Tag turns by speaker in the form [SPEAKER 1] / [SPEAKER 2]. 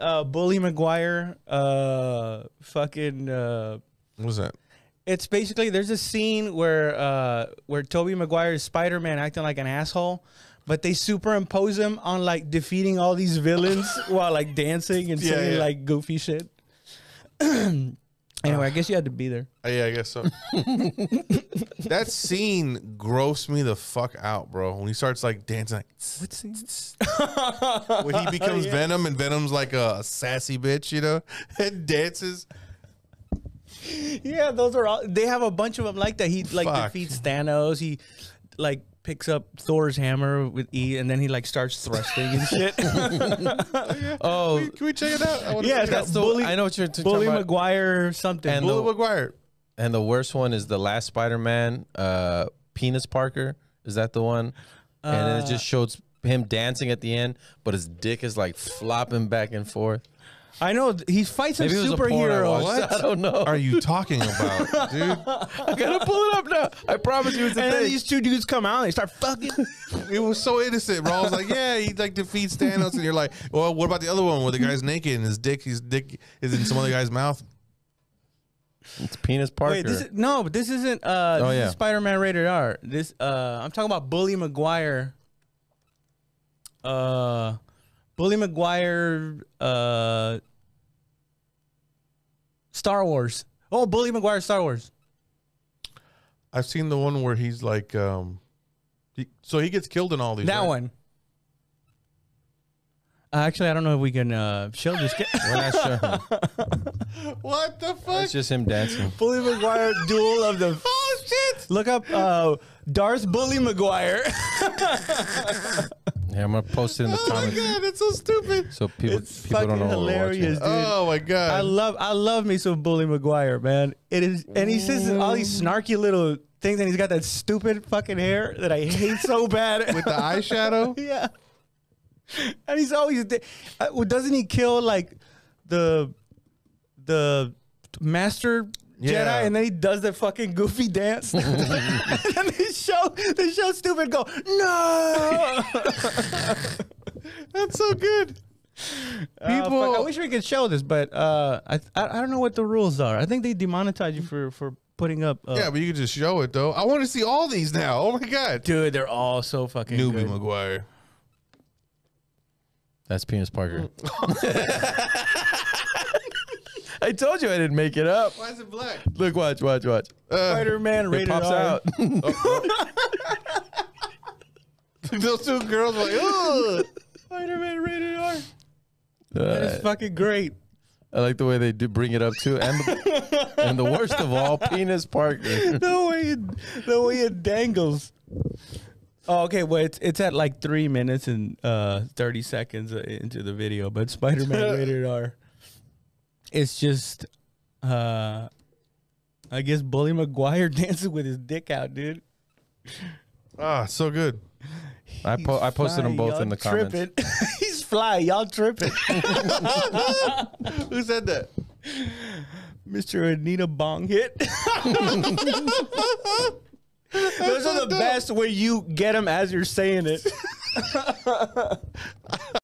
[SPEAKER 1] uh, Bully McGuire, Uh, fucking. Uh,
[SPEAKER 2] What was that?
[SPEAKER 1] it's basically there's a scene where uh where Tobey Maguire is Spider Man acting like an asshole, but they superimpose him on like defeating all these villains while like dancing and
[SPEAKER 2] Yeah,
[SPEAKER 1] saying
[SPEAKER 2] yeah.
[SPEAKER 1] like goofy shit. anyway, I guess you had to be there.
[SPEAKER 2] Uh, yeah, I guess so. that scene grossed me the fuck out, bro. When he starts like dancing, like
[SPEAKER 1] What scene?
[SPEAKER 2] when he becomes Venom and Venom's like a, sassy bitch, you know, and dances.
[SPEAKER 1] Yeah, those are all. They have a bunch of them like that. He like
[SPEAKER 2] Fuck.
[SPEAKER 1] defeats Thanos. He like picks up Thor's hammer with E, and then he like starts thrusting and shit.
[SPEAKER 3] Oh,
[SPEAKER 2] Can we check it out?
[SPEAKER 1] Yeah,
[SPEAKER 2] check it
[SPEAKER 1] that's
[SPEAKER 3] the-
[SPEAKER 1] Bully.
[SPEAKER 3] I know what you're t-
[SPEAKER 1] Bully
[SPEAKER 3] talking about.
[SPEAKER 1] Maguire something.
[SPEAKER 3] And
[SPEAKER 2] Bullet
[SPEAKER 3] the-
[SPEAKER 2] Maguire.
[SPEAKER 3] and the worst one is the last Spider-Man, uh, Penis Parker. Is that the one? and then it just shows him dancing at the end, but his dick is like flopping back and forth.
[SPEAKER 1] I know th- he fights some
[SPEAKER 3] Maybe it was a porn I
[SPEAKER 1] superhero.
[SPEAKER 3] watched. I don't know.
[SPEAKER 2] Are you talking about, dude?
[SPEAKER 3] I gotta pull it up now. I promise you, it's a
[SPEAKER 1] And then
[SPEAKER 3] thing.
[SPEAKER 1] these two dudes come out and they start fucking.
[SPEAKER 2] It was so innocent, bro. I was like, yeah, he like defeats Thanos, and you're like, well, what about the other one where the guy's naked and his dick, his dick is in some other guy's mouth?
[SPEAKER 3] It's Penis Parker.
[SPEAKER 1] Wait, this is, no, but this isn't. Uh,
[SPEAKER 3] Oh,
[SPEAKER 1] this
[SPEAKER 3] yeah.
[SPEAKER 1] is Spider-Man rated R. This uh, I'm talking about Bully McGuire. Uh, Bully McGuire, Uh, Star Wars. Oh, Bully McGuire, Star Wars.
[SPEAKER 2] I've seen the one where he's like, um, he, so he gets killed in all these.
[SPEAKER 1] That
[SPEAKER 2] right?
[SPEAKER 1] one. Uh, actually, I don't know if we can uh, show this.
[SPEAKER 3] We're not sure.
[SPEAKER 2] What the fuck?
[SPEAKER 3] It's just him dancing.
[SPEAKER 1] Bully McGuire, duel of the.
[SPEAKER 2] oh shit!
[SPEAKER 1] Look up uh, Darth Bully Maguire.
[SPEAKER 3] Yeah, I'm gonna post it in the
[SPEAKER 2] Oh my
[SPEAKER 3] comments
[SPEAKER 2] god, that's so stupid.
[SPEAKER 3] so people
[SPEAKER 1] It's
[SPEAKER 3] people don't
[SPEAKER 1] fucking
[SPEAKER 3] know what we're
[SPEAKER 1] hilarious,
[SPEAKER 3] watching.
[SPEAKER 1] dude.
[SPEAKER 2] Oh my god!
[SPEAKER 1] I love I love me some Bully Maguire, man. It is and he says all these snarky little things and he's got that stupid fucking hair that I hate so bad.
[SPEAKER 2] with the eyeshadow.
[SPEAKER 1] yeah. And he's always uh, doesn't he kill like the the master
[SPEAKER 2] Yeah.
[SPEAKER 1] Jedi and then he does the fucking goofy dance. and the show the show stupid go, No
[SPEAKER 2] That's so good.
[SPEAKER 1] People,
[SPEAKER 2] People-
[SPEAKER 1] I wish we could show this, but uh, I, I I don't know what the rules are. I think they demonetize you for for putting up. Uh,
[SPEAKER 2] Yeah, but you could just show it though. I want to see all these now. Oh my god.
[SPEAKER 1] dude, they're all so fucking
[SPEAKER 2] Newbie
[SPEAKER 1] good.
[SPEAKER 2] Maguire.
[SPEAKER 3] That's Penis Parker. I told you I didn't make it up.
[SPEAKER 2] Why is it black?
[SPEAKER 3] Look, watch, watch, watch.
[SPEAKER 1] Spider-Man
[SPEAKER 3] It
[SPEAKER 1] rated
[SPEAKER 3] pops
[SPEAKER 1] R.
[SPEAKER 3] out.
[SPEAKER 2] Those two girls were like, Ugh.
[SPEAKER 1] Spider-Man rated R.
[SPEAKER 3] Uh,
[SPEAKER 1] It's fucking great.
[SPEAKER 3] I like the way they do bring it up too, and the, and the worst of all, Penis Parker.
[SPEAKER 1] The way it, the way it dangles. Oh, okay. Well, it's it's at like three minutes and uh, thirty seconds uh, into the video, but Spider-Man rated R. It's just, uh, I guess Bully McGuire dancing with his dick out, dude.
[SPEAKER 2] ah, so good.
[SPEAKER 3] I po- I posted them both in the comments.
[SPEAKER 1] He's fly, y'all tripping.
[SPEAKER 2] Who said that?
[SPEAKER 1] Mr. Anita Bong hit. Those are the best where you get them as you're saying it.